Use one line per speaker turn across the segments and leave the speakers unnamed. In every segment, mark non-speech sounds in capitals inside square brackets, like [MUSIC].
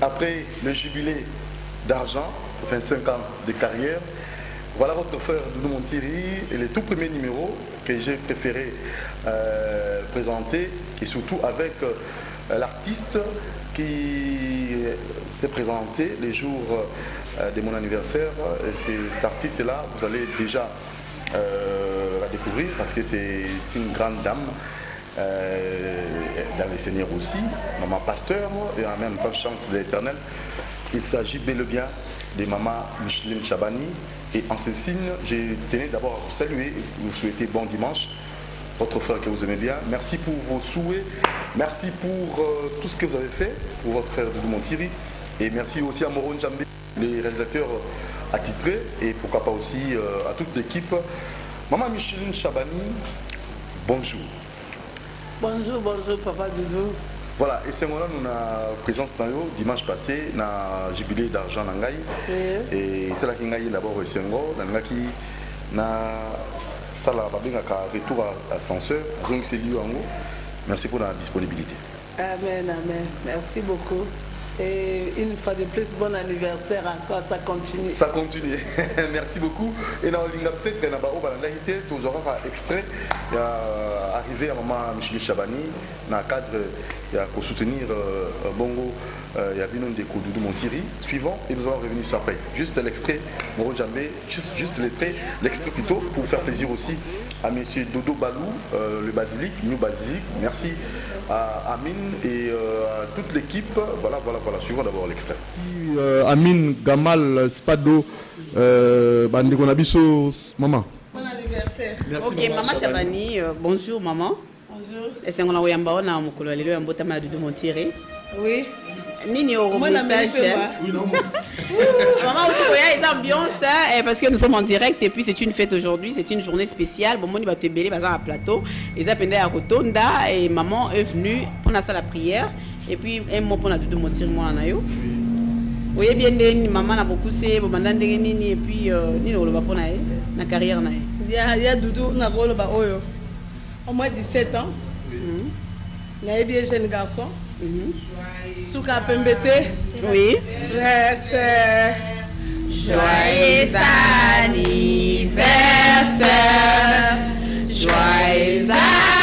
Après le jubilé d'argent, 25 ans de carrière, voilà votre frère Doudou Montiri et les tout premiers numéros que j'ai préféré euh, présenter et surtout avec euh, l'artiste qui s'est présenté les jours euh, de mon anniversaire. Et cet artiste-là, vous allez déjà la découvrir parce que c'est une grande dame. Dans les seigneurs aussi, maman pasteur et en même temps chante de l'éternel. Il s'agit bel et bien de maman Micheline Chabani. Et en ce signe, je tenais d'abord à vous saluer et vous souhaiter bon dimanche. Votre frère que vous aimez bien. Merci pour vos souhaits. Merci pour euh, tout ce que vous avez fait pour votre frère Doudou. Et merci aussi à Moron Djambé, les réalisateurs attitrés. Et pourquoi pas aussi euh, à toute l'équipe. Maman Micheline Chabani, bonjour.
Bonjour, bonjour, papa Doudou.
Voilà, et c'est moi là, nous avons présence dans dimanche passé, na jubilé d'argent ngai. Et c'est là que ngai d'abord et sengo, na ngaki na sala babengaka retour à ascenseur, donc c'est lieu en haut. Merci pour la disponibilité.
Amen, amen. Merci beaucoup. Et une fois de plus, bon anniversaire encore, ça continue.
Ça continue. [LAUGHS] Merci beaucoup. Et dans l'Inga peut-être, y a un toujours un extrait. Il y a arrivé à Michel Chabani, dans le cadre, il y a pour soutenir euh, Bongo, euh, il y a Binon de Doudou Montiri. Suivant, et nous allons revenir sur après. Juste l'extrait, Moro Djambé, juste, juste l'extrait, l'extrait plutôt, pour faire plaisir aussi à monsieur Dodo Balou, euh, le basilic, New Basilic. Merci à Amine et à toute l'équipe. Voilà, voilà, voilà. Suivons d'abord l'extrait.
Euh, Amine Gamal Spado, euh, Bandeko maman.
Bon anniversaire.
Merci, ok, maman, maman Chabani, euh, bonjour maman.
Bonjour.
Et c'est on a yamba na mokolo lelo ya mbota ma de Montiré.
Oui.
Nini au message. Maman aussi voyez les ambiances hein, parce que nous sommes en direct et puis c'est une fête aujourd'hui, c'est une journée spéciale. Bon, on va te belé à plateau. Les appendés à Rotonda et maman est venue pour la salle la prière et puis un mot pour la de Montiré moi na yo. Oui, bien nde maman na beaucoup c'est bon mandande nini et puis nini oloba pour na na carrière na.
Il y a il y a Doudou na koloba oyo. Au moins 17 ans. nayebi ye jeune garçon. Suka pembe te
oui.
Dresse.
joyeux anniversaire. Joyeux anniversaire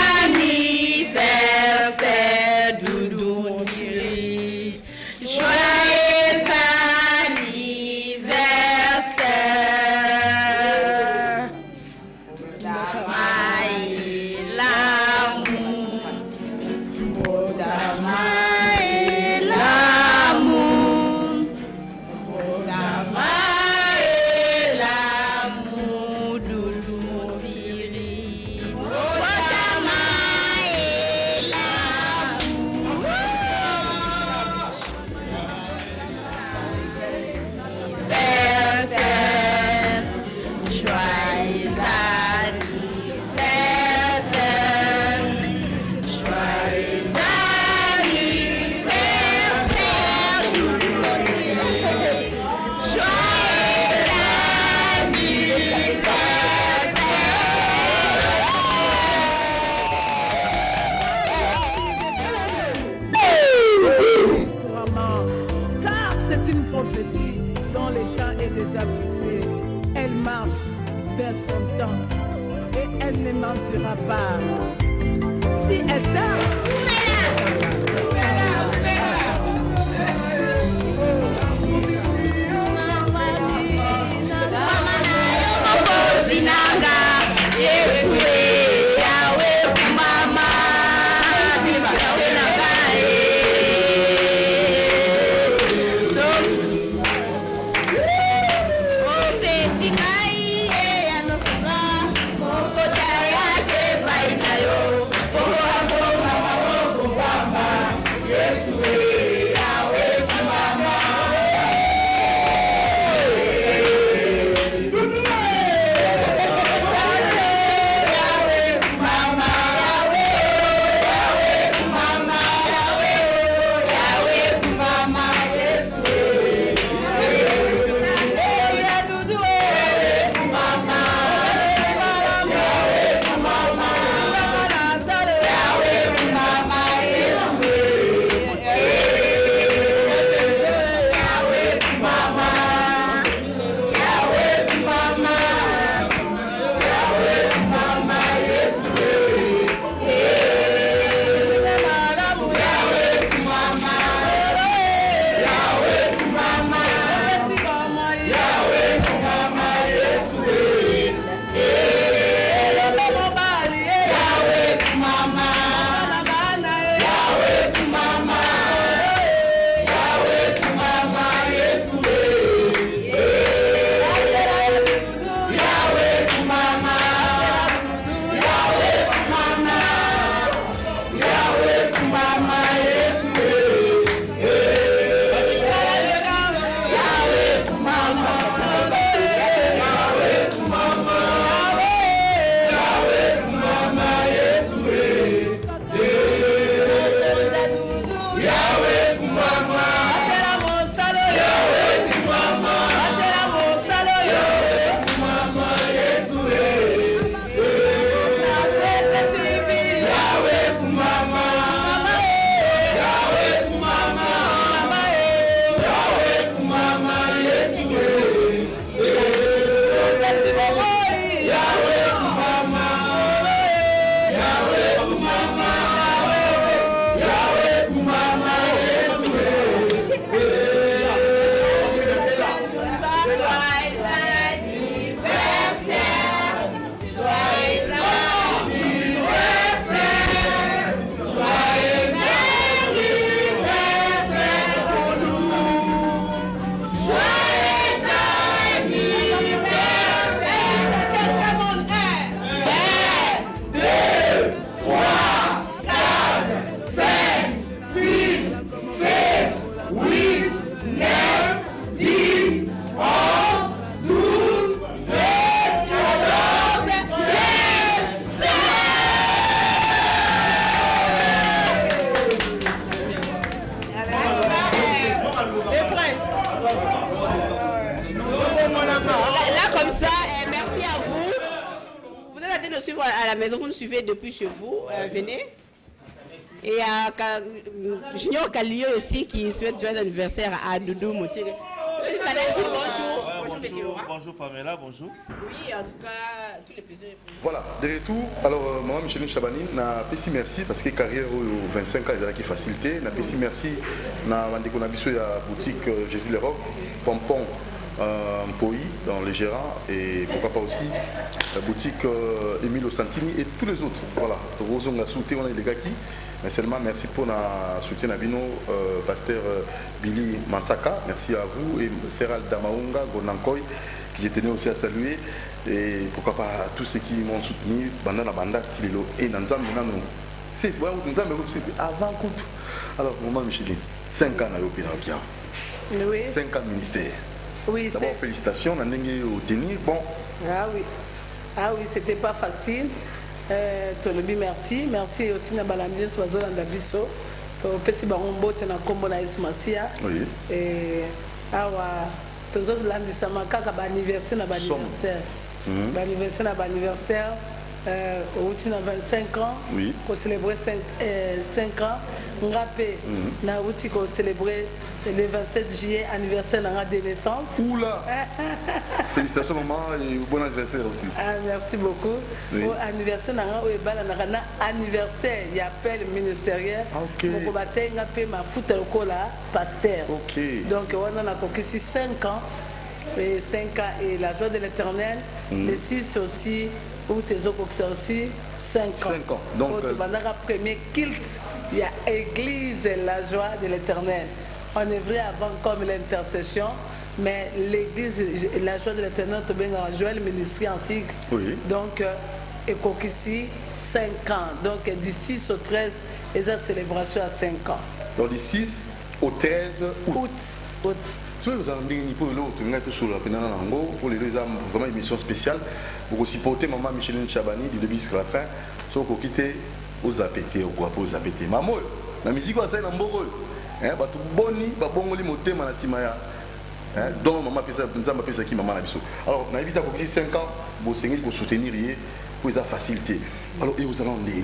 aussi qui souhaite joyeux anniversaire à Doudou. Bonjour.
Ouais,
Bonjour, monsieur
bonjour,
Laurent.
bonjour Pamela, bonjour.
Oui, en tout cas, tous les plaisirs.
Voilà, de retour, alors euh, maman Micheline Chabani, na pesi merci parce que carrière au 25 ans ezalaki facilité, na pesi merci na ya boutique euh, Jésus le Rock, Pompon euh, Mpoi dans les gérants et pourquoi pas aussi la boutique euh, Emile Santini et tous les autres. Voilà, tozonga souté on a les gaki. Mais seulement merci pour le soutien à Bino, euh, pasteur euh, Billy Mansaka, merci à vous et Seral Damaunga, Gonankoy, que j'ai tenu aussi à saluer. Et pourquoi pas à tous ceux qui m'ont soutenu, Banda la Banda, Tililo et Nanzam Nano. C'est ouais, Nzam, c'est avant coup. Alors, maman Micheline, 5 ans à
Oui,
5 ans de ministère.
Oui,
D'abord, félicitations, on a au tenir. Bon,
Ah oui. Ah oui, c'était pas facile. Euh, tolobi merci. Merci aussi na balandi nyonso bazolanda biso. topesi bango mbote na nkombo na yesu masiya
oui.
Awa tozolandisama kaka baanniversaire na baanniversaire baanniversaire na baanniversaire euh, outi na 25 ans
Oui.
kocélébre 5, euh, 5 ans nga mpe nauti kocélébre le 27 juillet anniversaire na nga de naissance
Oula [LAUGHS] Félicitations maman et bon anniversaire aussi.
Ah, merci beaucoup.
Oui.
Au anniversaire nanga oyo ebalanaka na anniversaire ya appel ministériel
Ah, ok.
moko batenga mpe mafuta lokola paster
Ok.
donc wana nakokisi 5 ans et 5 ans et la joie de l'éternel le 6 aussi ou tezokokisa aussi 5 ans
Cinq ans. Donc, euh,
premier culte ya église la joie de l'éternel on œuvrait avant comme l'intercession mais l'église la joie de l'éternel joel ministry en sigle
Oui.
donc euh, ekokisi 5 ans donc du 6 au 13 eza célébration à 5 ans
Donc du 6 au 13 août.
août août
soki ozala ndenge nini mpo mpo lelo eza vraiment émission spéciale bokosiporte mama micheline chabani du début jusqu'à la fin soki okoki te ozape te okoka mpe ozape te mama oyo na misiki oyo asali na mboka oyo hein, bato boni ya hein, donc mama nzambe apesaki mama na biso. Alors nayebi te akokisi 5 ans bosengeli kosoutenir ye mpo eza facile te alors ekozala ndenge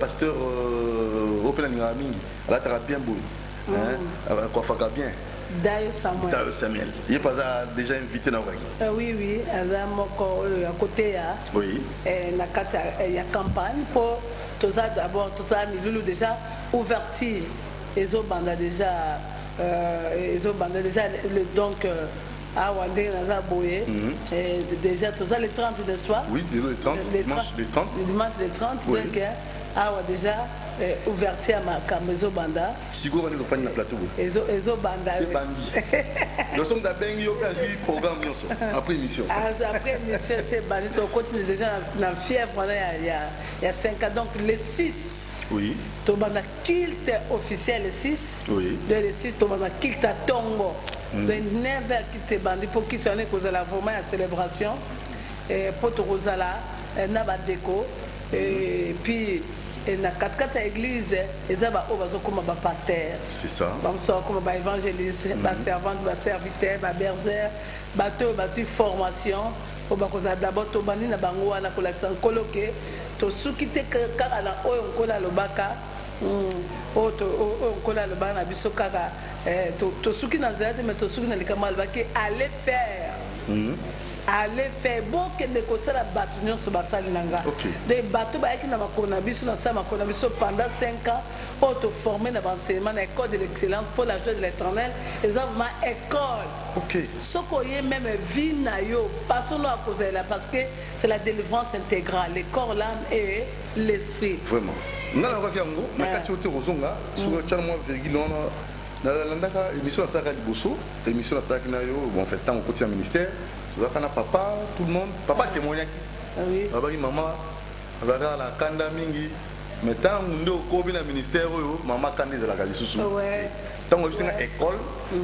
pasteur euh, mpe nalingaka mingi alataka bien boye hein, akoafaka bien.
Dayo samuel.
Dayo samuel. Ye mpe aza déjà invité naokaki
Euh, oui oui aza moko oyo ya koteya
oui.
Eh, na kati ya, ya campagne mpo toza d'abord toza milulu déjà ouverture ezobanda déjà euh, ezobanda déjà le, donc awa ndenge naza boye eh, déjà toza le 30 de soir.
Oui le 30
Le
dimanche
30.
le 30
le dimanche le 30
Oui.
donc awa déjà eh, ouverture ya makambo ezobanda
sikoyo kani tofandi na plateau? Yo mpe azwi programme nyonso après émission.
Ah, après émission déjà na fièvre wana ya, ya, ya 5 ans. Donc le 6
oui.
Tobanda kilte officiel le 6
Oui.
de le 6 tobanda kilte ya ntongo le 9 heures kilte ebandi mpo kilte wana ekozala vraiment ya célébration. Eh, mpo tokozala na badeko eh, puis na katikati ya église eza baoyo bazokóma bapaster
c'est ça.
Bamosusu bakóma baévangéliste baservante baserviteur babergère bato oyo bazwi formation. Oyo bakozala d'abord tobandi na bango wana kolakisa nkolo ke tosuki te ka- kaka na oyo nkolo alobaka oyo to- oyo oyo nkolo alobaka na biso kaka to- tosuki na nzela te mais tosuki na likambo alobaki ale faire ale faire bokende kosala bato nyonso basali na nga donc bato bayaki na makolo na biso nasala makolo na biso pendant 5 ans oyo toforme na baenseignement na école de l'excellence pour la joie de l'éternel eza vraiment école
ok
soki oye même vie na yo façon no akozalela parce que c'est la délivrance intégrale le corps l'âme et l'esprit
vraiment nga nakokaki yango na kati oyo te kozonga soki otyana mwa virgule wana nalandaka émission nasalaka liboso émission nasalaki na yo bon fait ntango okoti na ministère tozalaka na papa tout le monde. Papa témoignaki
Ah oui.
Babaki mama azalaka na kanda mingi. Mais ntango nde okomi na ministère oyo mama kanda ezalaka lisusu ntango oyebisinga école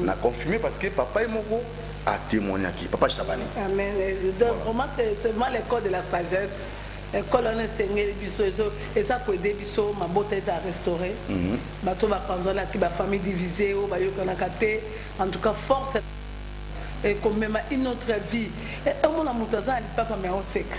na confirmé parce que papa ye moko atémoignaki papa chabani.
Amen. Donc, vraiment, c'est vraiment l'école de la sagesse. L'école wana esengeli biso eza koede biso mabota ete arestauré bato bapanzanaki bafamille divisé oyo bayokanaka te en tout cas force ekomema une autre vie. Omona moto aza na lipapa me aoseka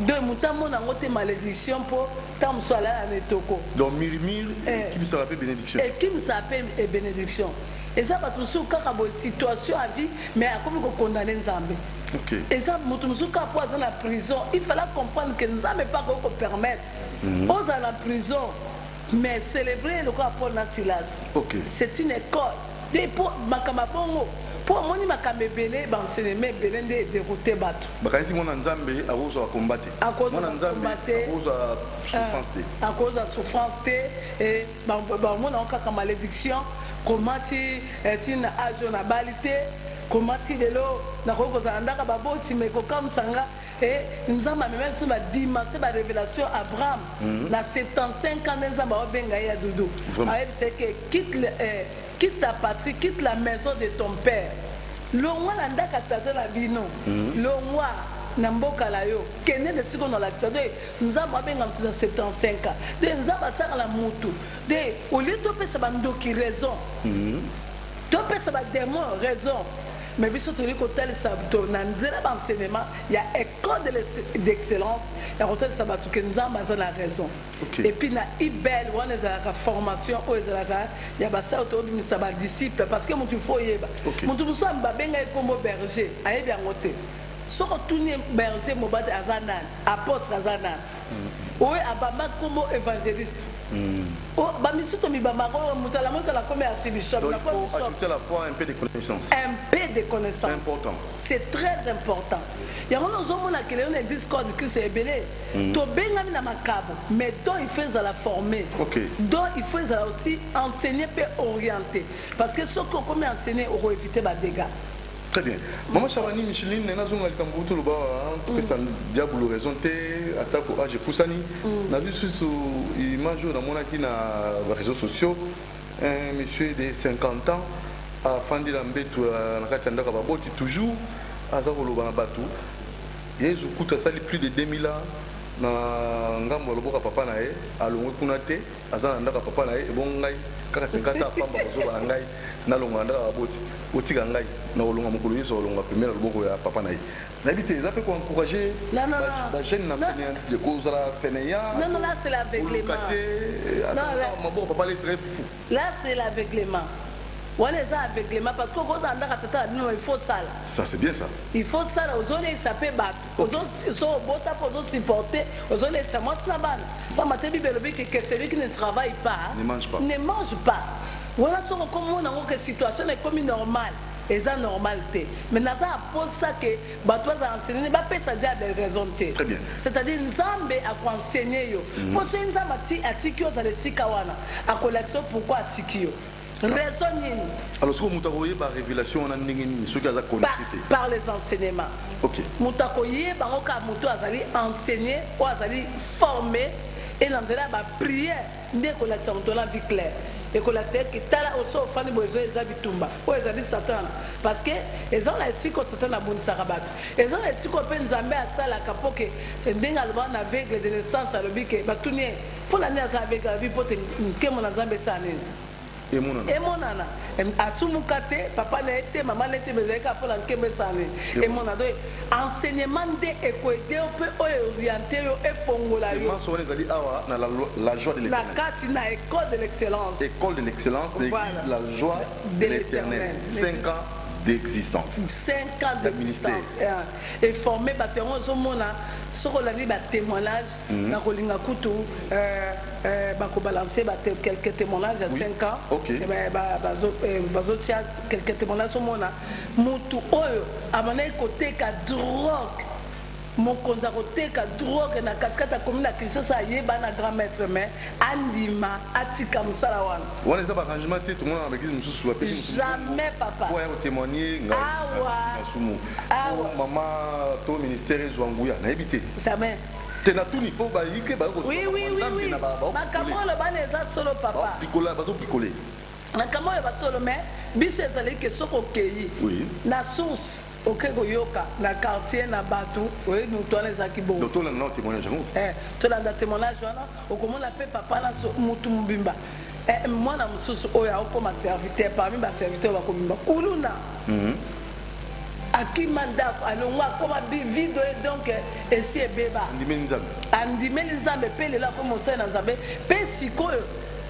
donc moto amona yango te malédiction mpo ntango mosusu alala na etoko
donc mirimir
Eh.
ekimisaka mpe bénédiction.
Ekimisaka mpe bénédiction. Eza bato mosusu kaka boye situation ya vie mais akomi kokondane nzambe? Eza moto mosusu kaka mpo aza na prison il fallait comprendre que nzambe mpe akoki kopermettre ozala na prison mais célébrer lokola paul na silas c'est une école te mpo makambo bongo mpo omoni makambo ebele baenseignement ebele nde ederoute bato.
Bakanisi mwana nzambe akozwa komba
ah, te.
akozwa souffrance te.
E, Bamona ngo kaka malédiction. Koma eh, ti ntina age na bali te. Komati lelo nakoki kozala ndaka baboti me kokamwisa nga e nzambe amema biso badimension barévélation abraham. Na 75 ans nde nzambe aobenga ye ya dudu ayebisa ke quitte ta patrie quitte la maison de ton père. Longwa na ndaka tata na bino longwa na mboka na yo. Kende na siko na lakisa de nzambe abenga moto na 75 ans. De nzambe asala mutu de olie topesa bandoki raison. Topesa badémon raison mais biso toli kotalisa to na nzela baenseignement ya école d'excellence. Ya kotalisa bato ke nzambe aza na raison.
Ok.
et puis na ibel wana ezalaka formation oyo ezalaka ya basala tobimisa badisciple parce que motu ifo oyeba motu mosusu babenga ye nkombo berger. Ayebi yango te soki otuni berger mobali aza nani apôtre aza nani oyo abamba nkombo évangéliste. O- bamisuto mibambaka oyo moto alamotala komi archibishop
donc il
nakomi
faut
bishop.
ajouter à la foi un peu de connaissance.
Un peu de
c'est
connaissance
important.
C'est très important. Yango nazomona kelelo na du christ ebele tobengami na makabo mais donc il faut ezala formé
Ok.
donc il faut ezala aussi enseigner mpe orienté parce que soki okomi enseigner okoévite badégâts
très bien. Mama chabani micheline nazonga likambo utu loba topesa diabolo raison te atako age epusani nazwi susu image oyo namonaki na baréseaux sociaux un monsieur de 50 ans afandi na mbetu ya- na kati ya ndako baboti toujours aza koloba na bato yesu kutu asali plus de 2000 ans na ngambo ya loboko ya papa na ye alongwe kuna te aza na ndako ya papa na ye ebongo ngai. Kaka 50 ans apamba kozoba na ngai nalonga na ndako ya baboti. Otika ngai na kolonga mokolo nyonso kolonga pembe na loboko ya papa na ye. Nayebi te eza mpe koencourage bajeune na fene kozala fainéant
Non, non, là, c'est l'aveuglement.
koluka te maboko papa le serait fou.
Là c'est l'aveuglement parce que okozala ndaka tata na bino il faut sala.
Ça c'est bien ça.
Il faut te bible elobi ke que celui qui ne travaille pas
Ne mange pas.
ne mange pas. Soko komona yango ke situation ekomi normale. Eza normal te. Mais naza aposa ke bato baza enseigné bapesa dia de raison te.
Très bien.
c'est-à-dire wana. Akolakisa yo pourkui atiki yo raison nini
alors soki moto akoyeba révélation wana ndenge nini soki aza connecté? te
par les enseignements.
Ok.
Moto akoyeba yango kaka moto azali enseigné oyo azali formé e na nzela ya bapriere nde ekolakisa moto na vie claire. Ekolakisa eke tala oso ofandi boye ezo eza bitumba oyo ezali satan. Parce que eza na esika satan abundisaka bato. Eza na esika oyo mpe nzambe asalaka mpo ke ndenge alobaka na aveugle de naissance alobi ke batuni ye? Mpo na nini aza aveugle alobi mpo te? Nkemo na nzambe esala nini?
Emonana.
Emonana. Em- asumuka te papa na ye te mama na ye te bezalaki kaka mpona nkembo esane emona donc enseignement nde ekoede yo mpe oyo oriente yo efongola yo.
Maso wana ezali awa na la, joie de
na kati na école de l'excellence.
École de l'excellence l'église la joie
De
l'éternel.
l'Éternel.
5 ans d'existence
cinq ans
La
d'existence eh, eforme bato yango ozomona soki olandi batémoignage na kolinga kutu eh, bakobalanse bate- quelques témoignages
Oui.
5 ans.
Ok.
Eh ben, ba- bazo- eh, bazotia quelques témoignages omona mutu oyo abandaki koteka drogue mokonzi akoteka drogue na katikati akomi na kinshasa ayeba na grand maître mais andima atika mosala wana
wana eza baarrangement te tomona na baeglise mosusu bapesi mosusu
jamais papa
po aya kotémoigne ngai
Awa.
na sumu
Awa.
Po mama to ministère ezwa nguya nayebi te
jamais
te natuni mpo bayike
oui oui oui oui makambo oyo bana eza solo papa
bazopikole
makambo oyo basolo mais biso ezali ke soki okei
Oui.
na source oke koyoka na quartier na bato oyebi motu wana ezalaki bongo.
Donc tolanda na témoignage yango
Eh, tolanda témoignage wana okomona mpe papa na mutu mobimba. Eh, mwana mosusu oyo akokoma serviteur parmi baserviteur bakobimba kuluna akima ndako alongwa akoma vido ye donc esi ebeba.
Andimeli nzambe.
Mpe lelo akoma mosali na nzambe mpe sikoyo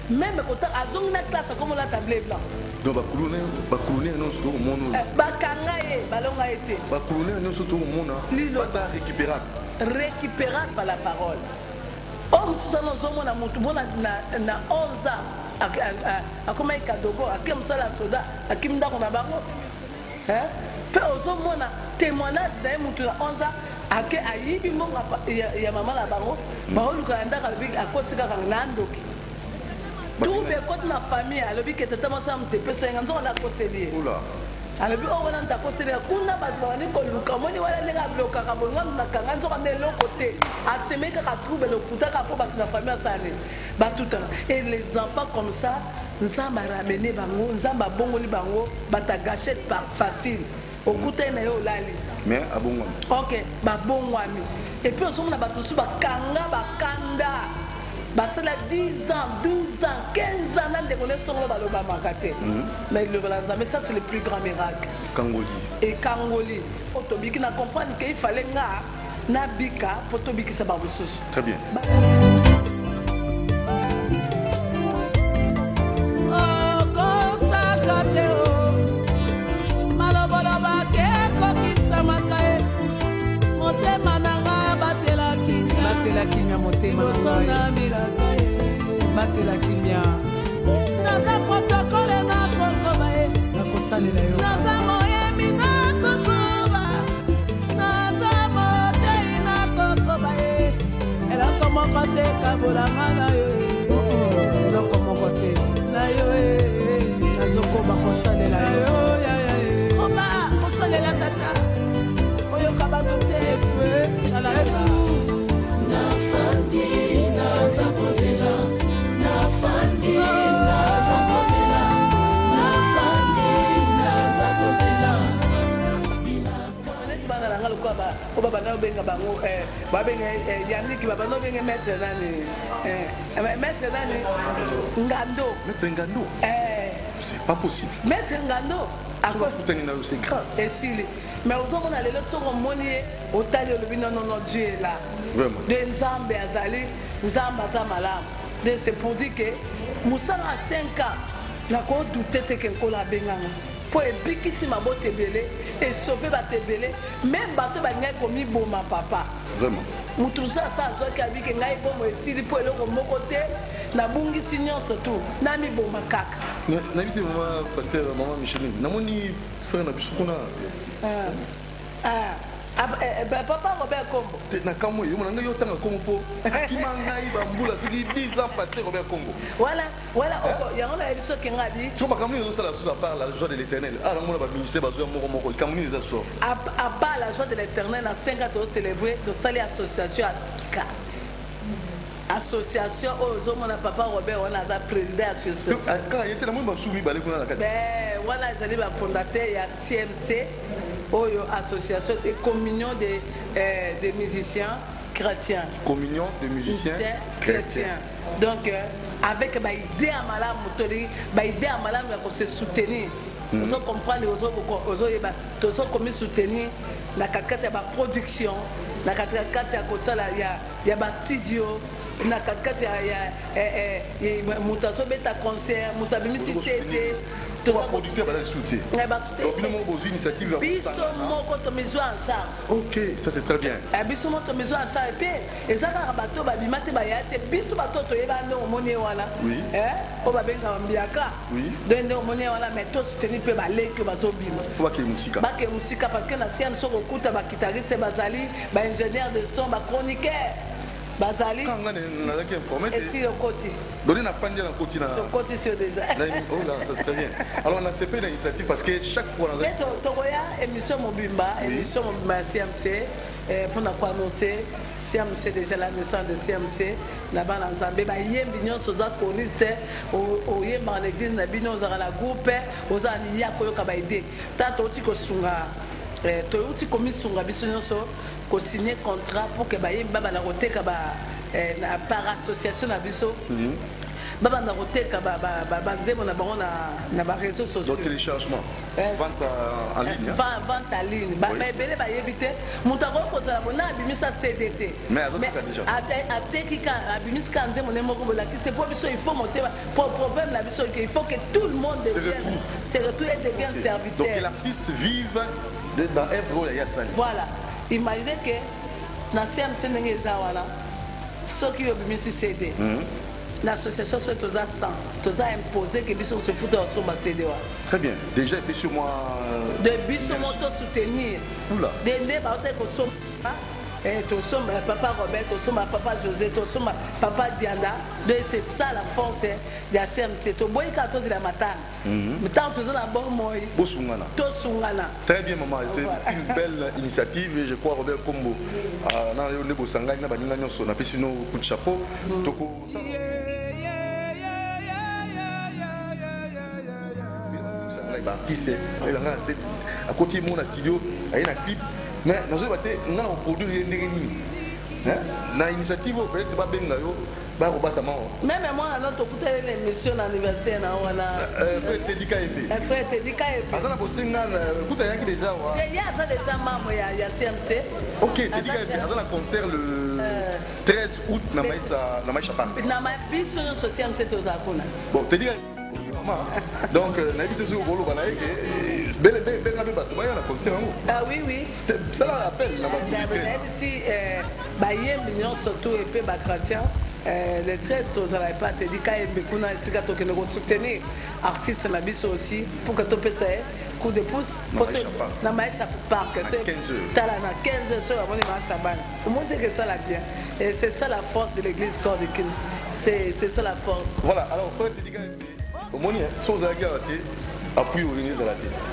meme kota azongi na classe akoma olata ble blanc. Eh, bakanga ye balonga ye te
bacolonel nyonso tokomona
Lilo.
baza récupérable.
Récupérable par la parole. Oyo mosusu wana ozomona motu mpo na na- na 11 ans ak- a- a- akomaki kadogo ake mosala ya soda akimi ndako na bango. Eh? mpe ozomona témoignage na ye motu na 11 ans ake ayibi mbongo ya pa- ya- ya mama na bango. Baoluka ya ndako alobi akosi kaka na ndoki. Tube ekoti na famille alobi ke tata mosala moto epesenga nzongo nde akoseli ye.
Ola
alobi oyo wana moto akoseleka kuna bato babandi koluka. Omoni wana ndenge alokaka bolinga moto nakanga nzoka nde eloko te. Asemei kaka trouble okutaka mpo bato na famille nini batutaka et les enfants comme ça nzambe aramene bango nzambe abongoli bango bato agachete par facile. Okutai na ye olali.
Mais abongwami.
Ok babongwami. Epuis ozomona bato mosusu bakanga bakanda basala 10 ans 12 ans 15 ans na ndeko nde songolo balobamaka te mais liloba na nzambe ça c'est le plus grand miracle.
Kangoli.
Ekangoli po tobiki na comprendre ke ifale nga nabika mpo tobikisa bamosusu
très bien.
Okosaka te ya motema
batela kimia naza
protokole na kokoba ye
nakosalela yo.
Naza moyembi na kokoba. Naza motei na kokoba ye eloko moko te kabolanga na yo e. oh. Obenga bango eh, babenga eh, yaniki babanda obenga maître nani? Eh, maître nani? Ngando.
Maître ngando? C'est pas possible.
Maître ngando
akutangi na yo c'est grave
esili. Mais ozomona lelo soki omoni ye otali olobi nonono dieu
Vraiment.
de nzambe azali nzambe aza malamu. De c'est pour dire ke mosala ya 5 ans nakodute te ke nkolo abenganga mpo ebikisi mabota ebele esauve bato ebele meme bato balingaki komiboma papa.
Vraiment.
Motu mosusu asa azwaki abike ngai bomo esili mpo eloko moko te nabungisi nyonso tu namiboma kaka.
Na- nayebi te mama paster mama micheline. Namoni frère na biso kuna
Ah. Eh, eh, papa robert kombo
na kamwe yo mona ngai yotanga kombo mpo akima ngai bambula soki 10 ans paster robert congo.
Wala wala oko yango nayebi soki nga bi
so makambo nini ezosala susu apart la joie de l'éternel. Ah namona baministère bazwa moko moko likambo nini eza so
à part la joie de l'éternel na 5 ans tosali association ya sika association oyo ozomona papa robert wana aza président ya association
kaka ye te namoni basusu mibale kuna na kati
wana ezali bafondateur ya cmc oyo association de communion de, euh, de musiciens chrétiens.
Communion de musiciens chrétiens.
donc euh, avec baidée ya malamu toli baidée ya malamu ya kose soutenir. Ozo comprendre ozo- ozoyeba tozokomi soutenir na katikati ya baproduction na katikati ya kosala ya bastudio na katikati ya, ya, eh, eh, ya moto azobeta concert moto abimisi sete biso moko tomizwa en charge.
Ok ça c'est très bien.
Eh, biso mo tomizwa en charge. Mpe eza kaka bato babima te baya te. Biso bato toyeba nde omoni ye wana.
Oui.
Eh, oyo babengaka mbiaka.
Oui.
donc nde omoni ye wana mais tosoutenir mpe baleki oyo bazobima.
Po bakee mosika.
Bake mosika parce que na siane soki okuta bakitariste bazali baingénieur de son bachroniqueur bazali.
Nazalaki informé
esi okoti.
Doni nafandi na koti na
tokoti sio déjà.
Oh alors fait na initiative parce que chaque fois
tokoya émission mobimba émission mobimba ya cmc eh, mpona koannonce cmc déjà la naissance de cmc na bana nzambe bayembi nyonso oza konise te o- oyembaka na église na bino ozalaka na groupe ozala niya koyoka baide ta touti kosunga eh, touti komisunga biso nyonso kosigne contrat pour ke bayembi babana koteka eh, na par association na biso. Babanda koteka ba- ba- ba- banzembo na bango na- baréseau sociaux.
Donc téléchargement, vente euh, en ligne. hein.
Vent- vente en ligne. Ba-
Oui.
ba- ebele bayebi te. Moto akoki kozala bona abimisa cd te
Mais azotika déjà.
ate- ateki ka abimisi ka nzembo ne moko bolakisi mpo biso il faut motema po problème na biso il faut que tout le monde devienne se retrouve et devienne
Donc
serviteur
l'artiste vive de- dans un rôle ya Sani.
voilà imagine ke na cmc ndenge eza wana soki obimisi cd na association soki toza 100 toza impose ke biso tosefuta osomba cd wana
Très bien. Déjà, moi. euh,
de biso mo tosoutenir
Oula.
de nde baotali kosomba eh, tosomba papa robert tosomba papa josé tosomba papa diana de c'est ça la force eh, ya cmc toboyi kaka tozela matanga ntango toza na bomoi
Bosungana.
tosungana
Très bien, maman. C'est une [LAUGHS] belle initiative et je crois Robert Kombo. Ah, na yo na baninga nyonso coup de chapeau. Toko. baartiste elanga se akoti mo na studio aye na clip mais nazoyeba te nga na koproduire ye ndenge nini Hein? na initiative oyo peut-être babenga yo bakobatama
meme mwana no tokutali na émission na anniversaire na wana
frère tedika
Eh, frère tedika epe
aza na bosenga kuta yaki deja wa
ye aza déjà membre ya, ya cmc
ok tedika ebe aza na concert le 13 août na maisha na maisha park
na ma biso nyonso cmc tozala kuna
bon tedika mama donc euh, nayebi te soki okoloba na ye ke benga mpe bato baya na concert yango
ah, oui oui.
Sala appel na bato du 13
nayebisi bayembi nyonso to epe bachrétien le 13 tozala epa tedi kayembe kuna esika tokende kosoutenir artiste na biso aussi pour que topesa ye coup de pouce.
Na Maisha Park.
na maisha park
Na
So,
15 heures.
tala na 15 heures so bamoni bana la bien. Et c'est ça la force de l'église corps de christ. C'est ça la force.
Voilà alors omoni so ozalaki awa te appui olingi ezala te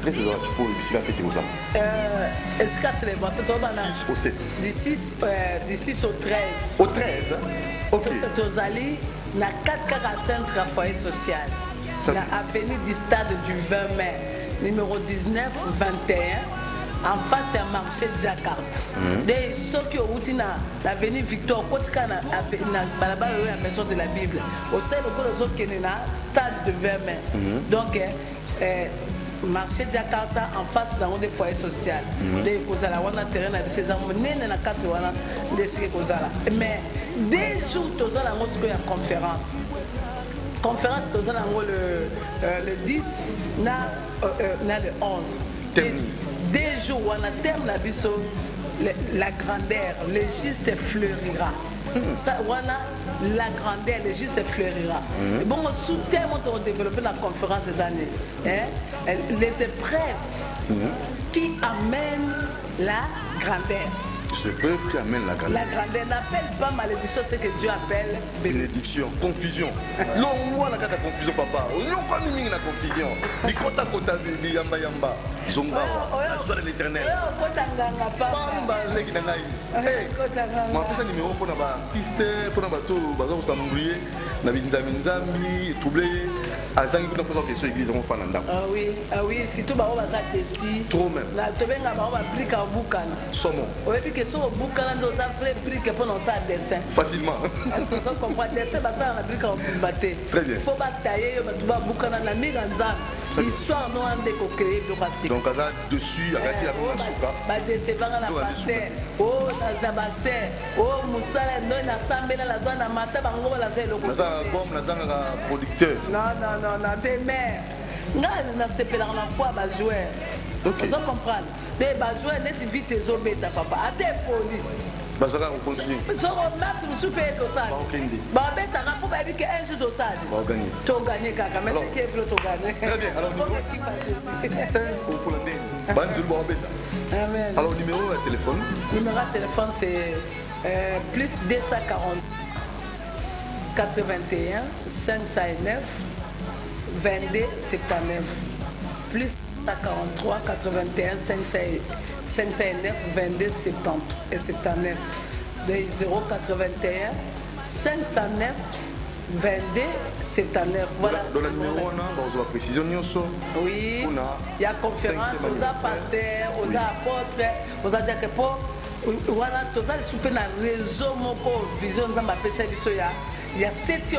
adresse ezala tipo bisika fete kozala
euh, esika célébration tobana
6 au 7
du 6 euh, du 6 au 13
au 13 ok
tozali na 4 kaka centre foyer social na avenue du stade du 20 mai numéro 19 21 en face ya marché jakarta nde soki outi na avenue victor okotika na ave- na balabala oyo ya maison de la bible osali lokola ozokende na stade de 20 mai donc eh, eh, marché jakarta en face nango nde foyer social nde ekozala wana terrain na biso eza monene na kati wana nde esika ekozala mais deux jours tozala yango sikoyo ya conférence. Conférence toza nango le, euh, le 10 na, euh, euh, na le 11
Thème
Des-
nini?
deux jours wana thème na biso le- la grandeur le juste fleurira. Ça, wana la grandeur le juste fleurira. Bongo sous thème oyo tokodéveloppe na conférence des années hein? les épreuves qui amènent la grandeur
je peux qui amène la grande
la grandeur n'appelle pas malédiction ce que Dieu appelle bénédiction
confusion. longwana kaka confusion papa. Onyokami mingi na confusion. Likotakota liyambayamba zongawa azwa de l'éternel. pamba leki na ngai. Mapesa mpona baartiste mpona bato baza na binzambi-nzambi etrouble ye azangi kuna mposa question église yango fana ndako
Ah oui, ah oui, surtout bango baza tesi
Trop même.
na tobenga bango babrike abukana
somo.
Oyebi ke soki obukana nde oza vrai brike mpona osala dessin
facilement.
Est-ce que ozo comprendre dessin basala na brike abumba te
Très bien.
fo bataye yo bato babukana na minga nzambe
Très bien.
histoire no wana nde kokreye biloko ya sika
donc aza dessus akasi yango na suka
badesevanga na paster o na baser o mosala ndoi nasambela nazwa na mata bango balaza eloko
naza
te.
album nazangaka producteur.
Non non non non te mare ngai nasepelaka na foi bajoueur ozo comprendre. Te bajoueur neti vite ezobeta papa. Ate epoli
bazalaka kocontinue
soko match mosusu mpe tosali babetaka mpo bayebi ke un jour tosali toganye kaka
ndenge banzelu baobeta
amen.
Alors numéro ya téléphone.
Numéro ya téléphone c'est euh, plus 240 81 509 22 79 plus 43 81 509 559 22 70 et 79 de 081 509 22 79 voilà.
Dans le numéro hein, on a on
précision
oui
il y a conférence aux
pasteurs
aux apôtres aux diacres pour voilà tout ça souper na réseau mon moko vision nzamba pesa biso ya ya 7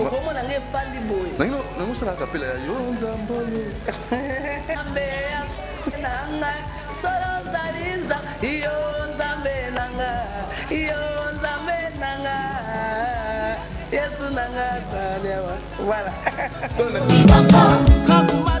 okomona ngai efandi boye.
Nangosalaka pela ya yo nzambo ye [LAUGHS]
ambeya nanga solo nzaliza yo nzambe nanga yo nzambe nanga. Yesu nanga zaliawa voilà. [LAUGHS]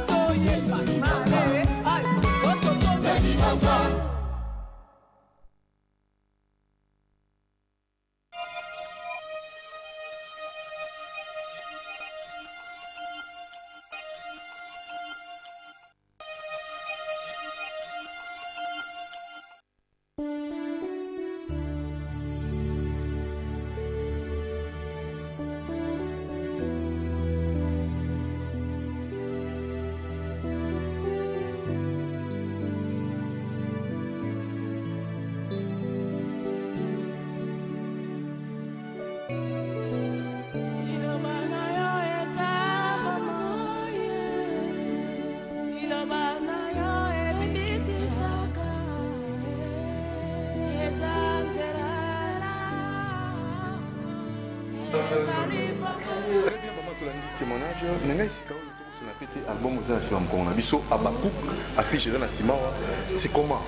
na nsima mokongo na biso abakuk affiche eza na nsima wa c'est comment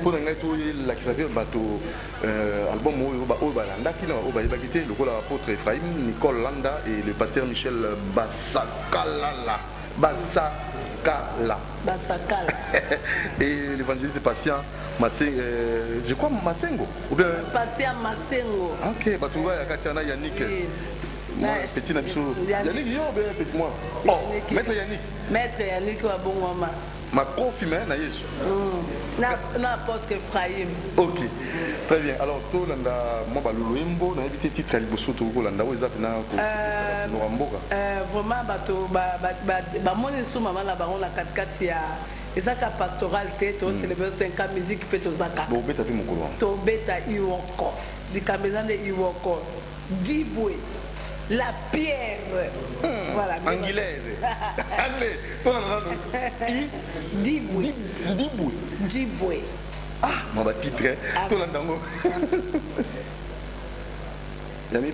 mpo na ngai tolakisa pe bato euh, album oyo ba- oyo balandaki na oyo bayebaki te lokola apôtre ephraim nicole landa et le pasteur michel basakalala basakala
basakala [LAUGHS]
et l'évangéliste patient Massé, euh, je crois Massengo ou bien
ya masengo
ok bato oyo kati wana yannick.
Oui.
Moi, petit na biso
Yannick.
yo petit moi. Oh maître yannick
maître yaniki wa bongwama
makofi me na yesu.
Na na apôtre ephraim.
Ok. Très bien. Alors tolanda mwa balolo yembo nayebi te titre ya liboso tokolanda oyo eza mpena konoka mboka.
Euh, vraiment bato ba- ba- ba- bamoni lisu mama na bango na katikati ya ezaka pastoral te tocelebre 5 ans musique mpe toza kaka
bobeta mpe mokolo. Wana
tobeta iwoko. Likambo eza nde iwoko. Dibwe la pierre. Hmm. Voilà.
Anglaise. Anglais. [LAUGHS]
Diboué.
Diboué.
Diboué.
Ah, mon titre.
Ah.
Tout le
monde. [LAUGHS] Yami.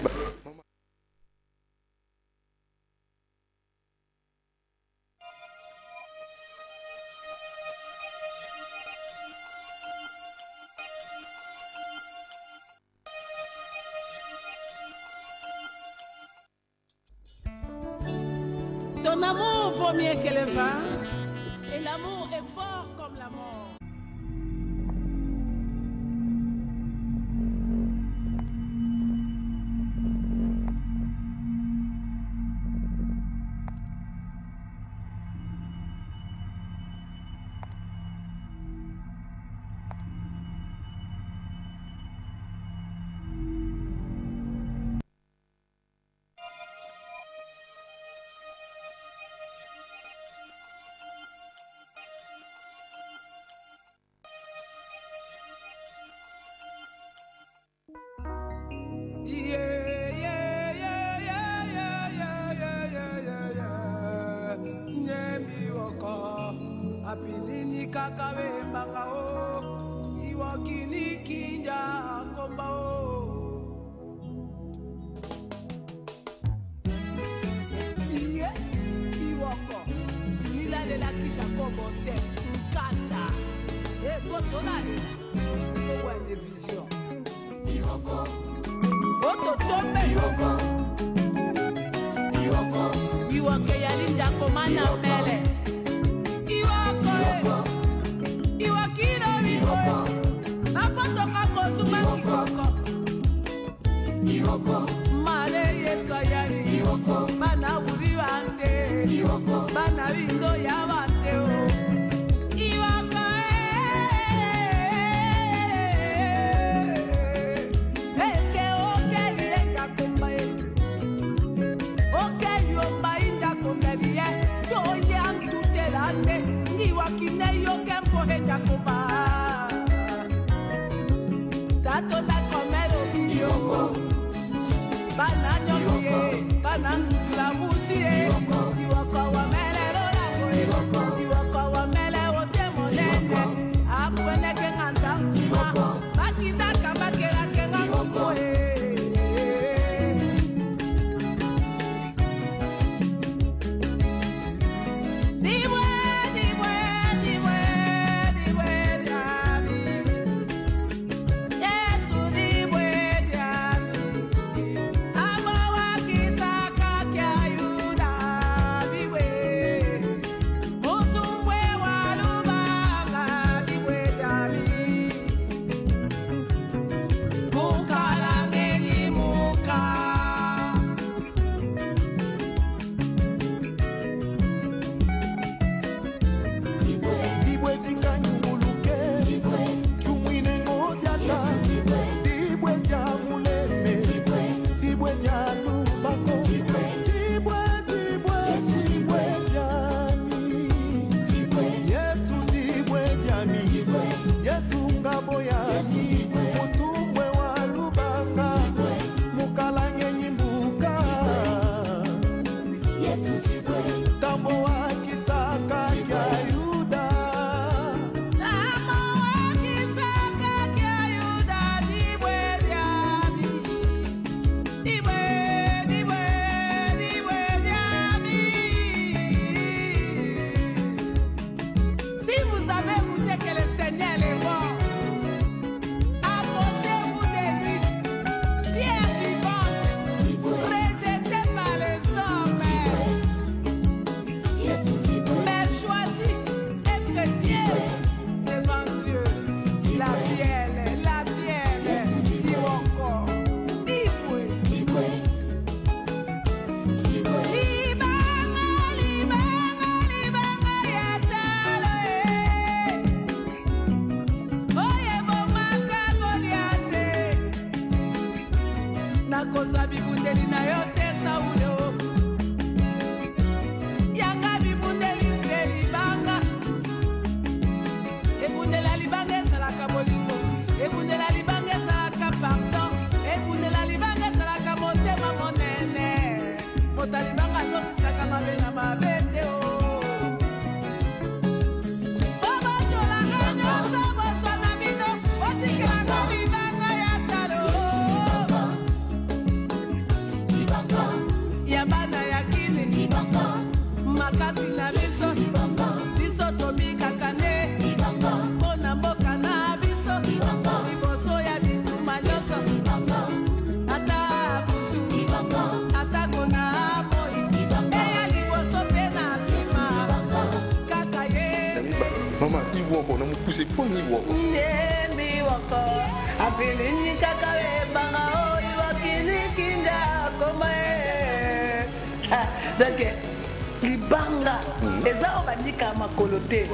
obodo Uganda egosolani owendivision Iroko ototo mbe Iroko donc libanga. Eza oyo bandika makolo te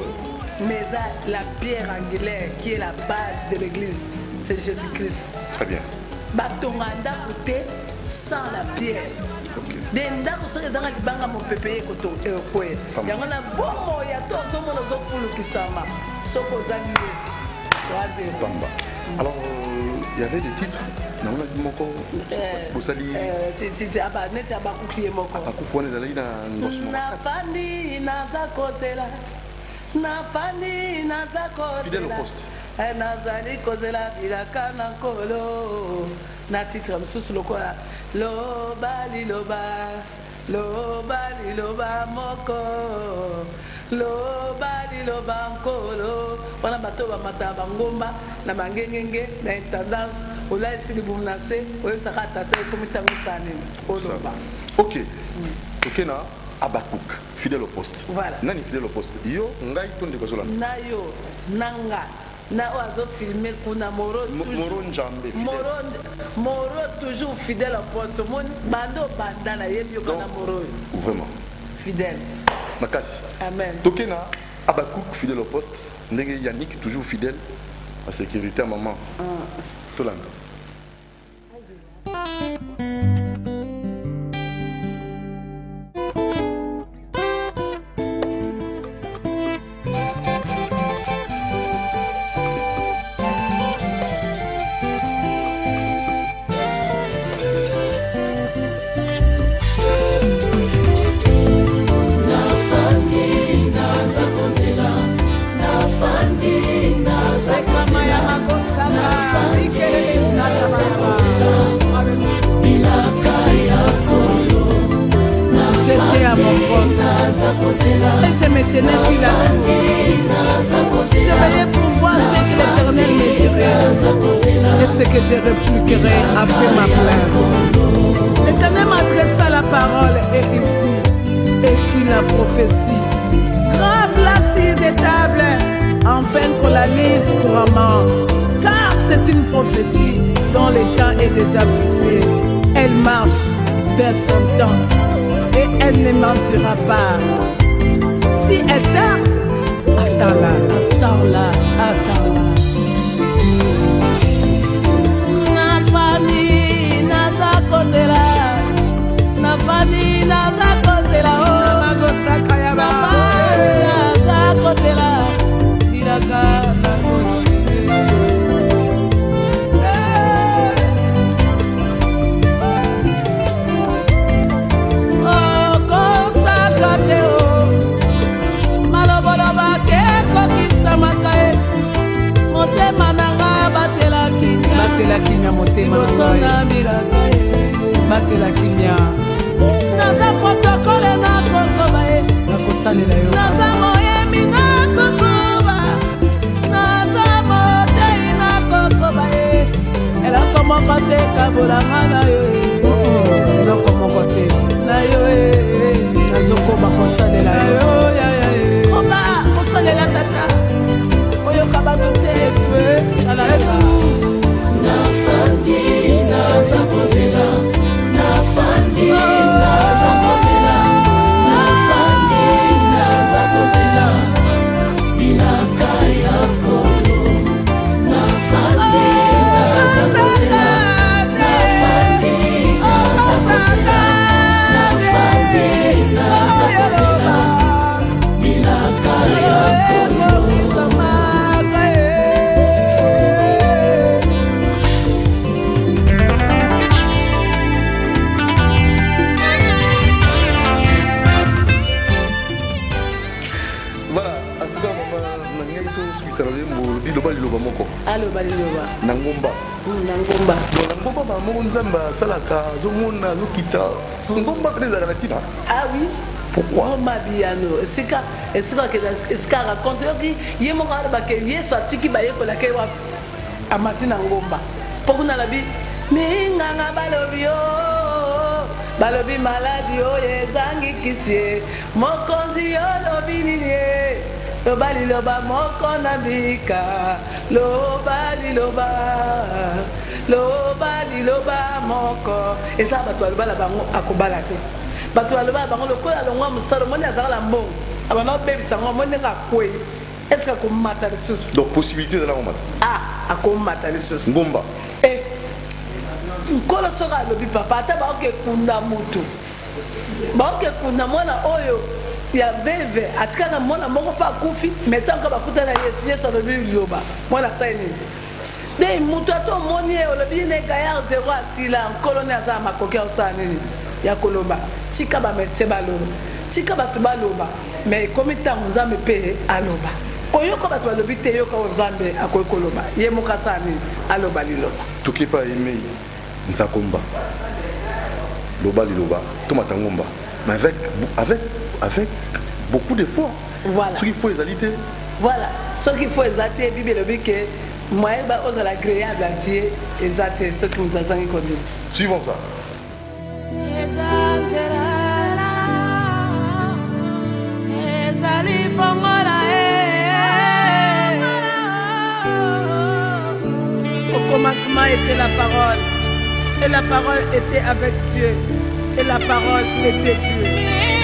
mais eza la pierre angulaire qui est la base de l'église c'est jésus christ
très bien.
Batonga ndako te sans la pierre. De ndako soki ezanga libanga mopepe ye ekoya yango na bomoi ya to ozomona ozofulukisama soki ozangi yesu toazero
pamba. Alors euh, il y avait des titres namonaki moko? Bosali
neti abakuki ye moko.
Akuku wana ezalaki na
nafandi naza kozela nafandi naza kozela. Eh, nazali kozela bilaka na nkolo. Na titre mosusu lokola loba liloba loba liloba moko loba liloba nkolo. Wana bato bamata bangomba na bangengenge na intendance. Olalisi libumu na se oyebisaka tata ekomi ntango osala nini oloba
ok. Toke na abakuk fidèle au poste.
Voilà.
nani fidèle au poste? Yo ngai to ndeko zolanda
na yo na nga. Na oyo azofilme kuna moro
njambe fidèle.
moro toujours fidèle aposte omoni banda obanda nayebi yoka na moro. oyo
vraiment.
Fidèle
makasi.
Amen.
Toke na abakuk fidèle au poste ndenge yannick toujours fidèle à sécurité à maman. Tolanda
et je me tenais sur la tour. Je veillais pour voir ce que l'éternel me dirait et ce que je répliquerai après ma plainte. L'éternel m'adressa la parole et il dit Écris la prophétie, grave-la sur des tables, afin qu'on la lise couramment. Car c'est une prophétie dont le temps est déjà fixé. Elle marche vers son temps elle ne mentira pas. Si elle t'a, attends-la, attends-la, attends-la. Na famille, na za kozela, na famille, na za kozela, oh, na famille, na za kozela, iraka.
Liboso na bilaka batela kimia naza protokole nakokoba ye. Nakosalela yo. Naza moyembi nakokoba naza motei nakokoba ye. Eloko moko te kabolanga na yo eloko moko te. Na yo nazokoba kosalela yo
asalaka azomona azokita ngomba mpe ezalaka na ntina
ah oui.
Pourquoi?
Ngomba biyano esika esika akenda esika raconte yoki ye moko alobake yesu atiki bayekolaka ye wapi? Amati na ngomba. Mpo kuna alobi minganga balobi o balobi maladi oyo ezangi kisi ye. Mokonzi olobi nini ye? Loba liloba moko na bika loba liloba loba liloba moko. Eza bato baloba na bango akobala te. Bato baloba na bango lokola alongwa mosala omoni azala na mbongo. Abanda obebisa ngo omoni ndenge akwei estce akomata lisusu?
Donc possibilité ezalaka mata
ah akomata lisusu.
Ngomba.
Eh, nkolo soki alobi papa ata baoke kunda mutu. Baoke kunda mwana oyo ya veve atikaka mwana moko mpe akufi metanka bakuta na yesu yesu alobi liloba. Mwana asali nini de mutu ata omoni ye olobi ye ne gayar zero asila nkolo ne aza na makoki aosala nini? Ya koloba. Tika bametie baloba. Tika bato baloba. Me ekomi ntango nzambe mpe aloba. Koyoka bato balobi te yoka oyo nzambe akoki koloba. Ye moko asala nini? Aloba liloba.
Loba liloba. Tomata ngomba mais avec, avec, avec beaucoup d'efforts.
Voilà.
soki faut ezali te.
Voilà. Soki fo eza te. Bible elobi ke moyen ba ozala agréable à dieu eza te soki moto azangi kondima
suivons ça.
Ezali fongola au commencement était la parole. Et la parole était avec Dieu. Et la parole était Dieu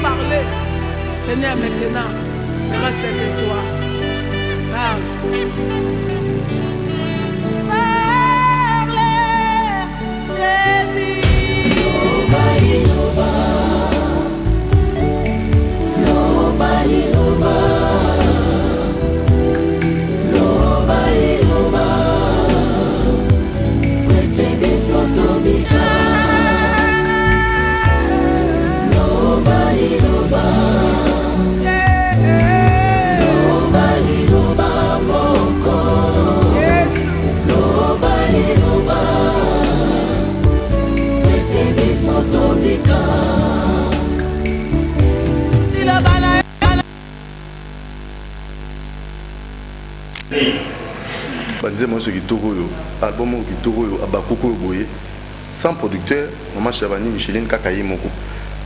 parlé. Seigneur, maintenant, reste que toi.
Sans producteur mama chabani micheline kaka ye moko.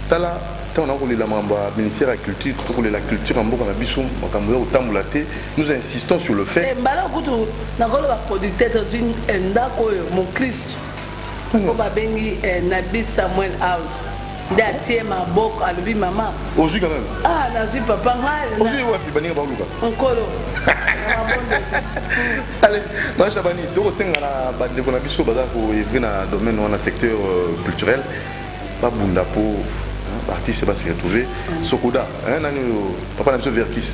Tala ntango na kolela makambo ya ministère ya culture tokolela culture ya mboka na biso makambo ya kotambola te nous insistons sur le fait
mbala kutu nakoloba producteur tozwi ndako oyo mokristo oyo babengi eh, nabi samuel house.
Nde atie maboko alobi mama.
Ozwi quand même.
Ah nazwi papa ngai
ozwi wapi baninga baoluka
nkolo
allez masha bani tokosenga na bandeko na biso baza koevre na domaine wana secteur euh, culturel. Babunda mpo baartiste basi retrouve sokoda hein, nani oyo papa na biso verkis.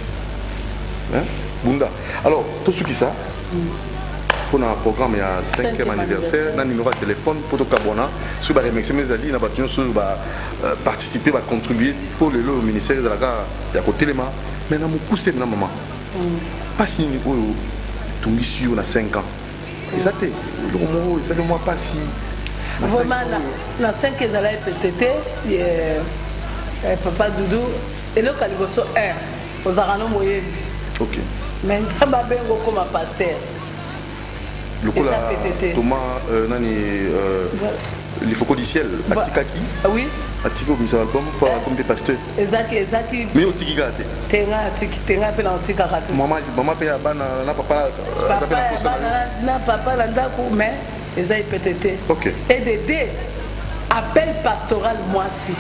Hein? bunda. Alors tosukisa mpona programme ya 5e
Cinquième
anniversaire na numéro ya téléphone mpo tokabwana soki baremerciement ezali na bato nyonso oyo baparticipe bacontribue mpo lelo ministère ezalaka ya kotelema mais na mokuse na mama mpasi nini oyo etungisi yo na 5 ans? Eza te eloko moko ezali mwa mpasi na cinq
vraiment
ans
na,
oyo.
na 5 ezala epetete eh, eh, papa dudu eloko ya liboso 1 ozalaka no moyebi.
Ok.
Mais nzambe abenga okoma paster
lokola
Eza PTT.
toma euh, nani euh, lifoko du ciel atikaki
oui.
Atiki obimisa album mpo akomi mpe pasteur
ezaki ezaki
mais otiki kaka te
tenga atiki tenga mpe na otikaka te
mama mpe ya bana na papa na
papa na ndako mais eza epete te
Ok.
edd appel pastoral mwasi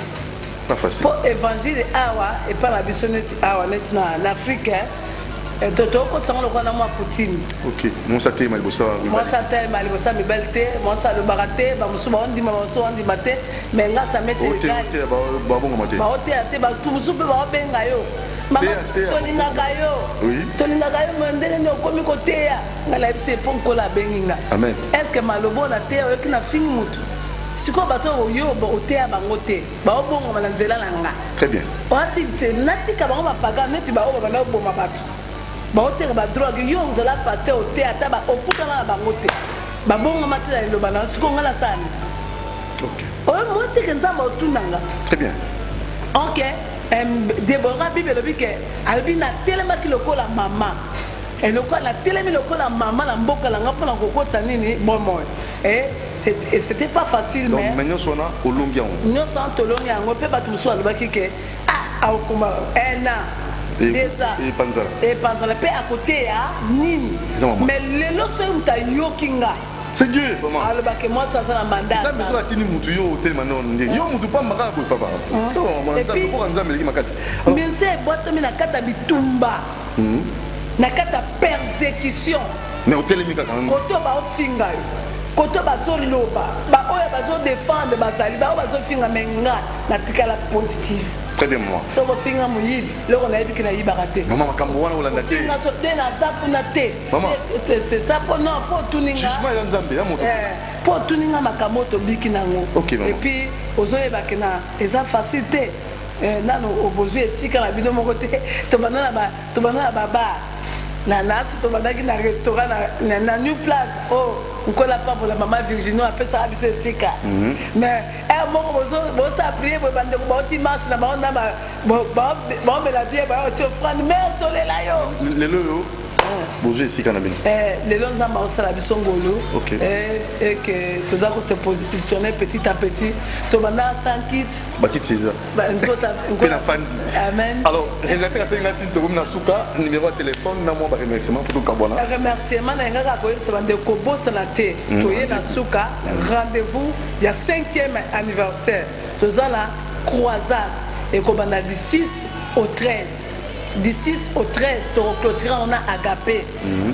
pas facile.
Mpo évangile awa epai na biso neti awa neti na na afrique eh, to tokotisango lokola na mwa
mibali.
mwasi atelema liboso ya mibali te mwasi alobaka te bamosusu baondima bamosusu baondima te me ngasa
Ote-
mete
ote ya ba- babongama te.
Baoteya te bato mosusu mpe baobenga yo. Tolingaka yo. Tolingaka yo ndenge nini okomi koteya? Nga nayebisi epo nkola abengi nga.
Amen.
estce malobo na teya oyoki na fingi motu sikoyo bato oyo oteya bango te baobongama na nzela na nga.
Très bien.
Oasi natika bango bapaga neti baoyo babanda oboma bato baoteka badroge yo ozala pate oteya ata oputana na bango te babongama te na liloba na sikoyo nga nasani oyo moteke nzambe
bien.
Ok debora bible elobi ke alobi natelemaki lokola mama. Eloko natelemi lokola mama na mboka na nga mpona kokotisa nini bomoi e c'était pas facile mais
nyonso wana
tolongi yango mpe bato mosusu balobaki ke ah akokoma un an
E-
deux ans
epanzala.
mpe akoteya nini. Mais lelo soki moto ayoki nga
c'est dieu vraiment
alobaki mwasi aza na mandat
nzambe soki atindi mutu yo otelema nano ndenge yo mutu pamba kaka boye papa mpoka nzambe eleki makasi
mbinse ebwatami na kati ya bitumba. Na kati ya persécution.
Mais otelemi kaka
koto baofinga yo koto bazoloba baoyo bazodefendre bazali baoyo bazofinga me nga natikala positive.
Très bien moi
soki ofinga moyibi. Loko nayebiki nayibaka te.
Mama makambo wana olanda te.
Finga so te naza kuna te. C'est ça po non po otuninga
jugement eza nzambe ya moto.
Mpo otuninga makambo oyo tobiki nango.
Ok, maman.
epuis ozoyebaki na eza facile te. Eh, nano obozwi esika na bino moko te. [LAUGHS] Tobanda na babar na nasi tobandaki na restaurant na- na- na new place o nkola pambola mama virginie apesaka biso esika mais eh, moko bozo- bosala prie boye bandeko baoti marche na bango na ba- bo- bao- baomela bie baoti ofrande mais tolela yo
lelo oyo bozwi esika na bino
Eh, lelo nzambe aosala biso ngolu
Ok.
Eh, et que toza kose positionner petit à petit. Tobanda sans kit
bakiti eza
ba- nkota-
mpe na fandi
amen.
Alors réalisateur asengi sini tokomi na suka numéro ya téléphone na mwa baremerciement mpo tokabwana
remerciement na yanga kaka koyebisa bandeko kobosana te toye na suka rendez-vous ya 5e anniversaire. Toza na croisade. Ekobanda du 6 au 13 du 6 au 13 tokoclotira ngo na agape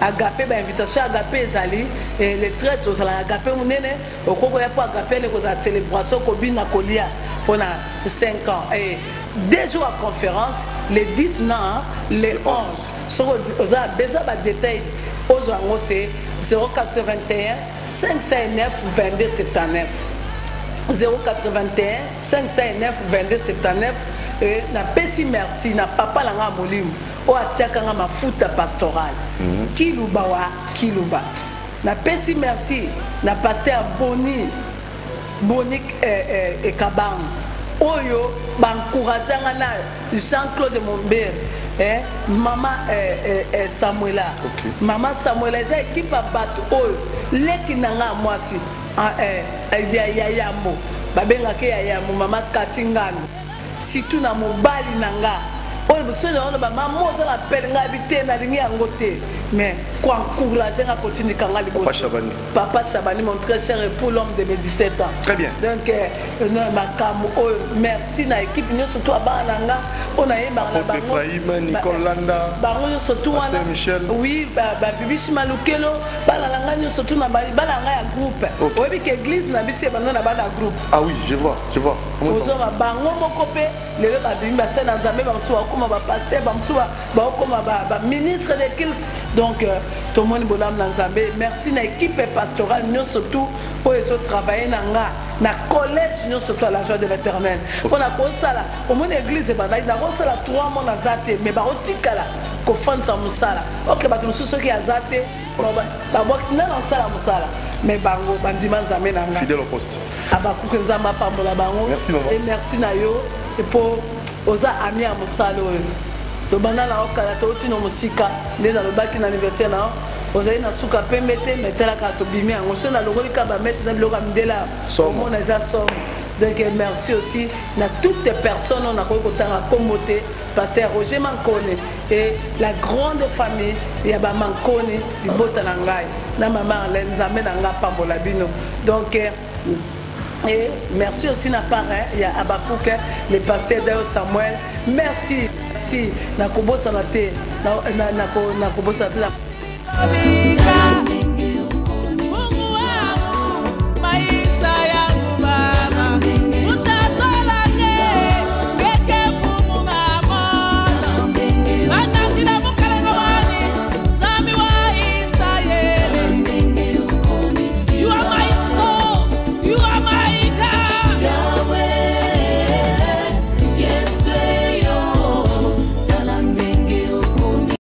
agape bainvitation ya agape ezali le 13 tozala agape monene okoki koya mpo agape ene kozala célébration kobina kolia mpona 5 ans. Et deux jours ya conférence le 10 na le 11 soki oza besoin badetail ozwa yango se 081 509 22 79 081 509 22 79 e napesi merci na papa na nga ya molimo oyo atiaka nga mafuta pastoral. Kiluba wa kiluba napesi merci na paster boni boni eh, eh, ekabango oyo baencourage nga na jean claude mombere eh, mama eh, eh, eh, samuela.
Ok.
mama samuela eza ekipe ya bato oyo leki na nga ya mwasi ah, ya ya yambo babengaka ya yambo mama kati ngano surtout na mobali na nga oyo mama oza na pele ngai abi te nalingi yango te. Mais koencourage nga kotindika nga
Papa Chabani.
papa chabani mon très cher époux l'homme de mes 17 ans.
Très bien.
donc euh, no, makambo oyo merci na équipe nyonso to abana na nga nayebaka na nyonso tu wana. Oui babibisi malukelo bana na ngai nyonso tu na bana na ngai ya groupe. Oyebi ke église na biso ebanda na bana ya groupe.
Ah oui, je vois, je vois.
Ozonga bango moko mpe lelo babimi base na nzambe bamosusu bakóma bapaster bamosusu bakóma baministre de culte. Donc euh, tomoni bolamu na nzambe. Merci na équipe pastorale nyonso tu oyo ezotravaille na nga na collège nyonso to à la joie de l'éternel. Mpona kosala omoni église ebandaki nakosala trois mois naza te mais bakotikala kofandisa mosala. Ok bato mosusu soki aza te babwakisi nde na kosala mosala. Mais bango bandima nzambe na nga.
Fidèle au poste.
abakuki nzambe apambola bango.
Merci,
et merci na yo. Mpo oza ami ya mosala oyo. Tobanda na okala touti na mosika nde nalobaki na anniversaire na yo ozali na suka pembe te me talaka tobimi yango. So nalongoli ka bamese na biloko ya mindela
Somme.
omona eza donc merci aussi na toutes les personnes oyo nakoki kotanga kombo te paster roger mankone et la grande famille ya bamankone libota na ngai. Na mama nzambe na ngai apambola bino. Donc eh, Et merci aussi na parrain, il y a Abakouk, le pasteur Dayo Samuel. Merci, merci. Nakobosana te, na na na nakobosana te. na-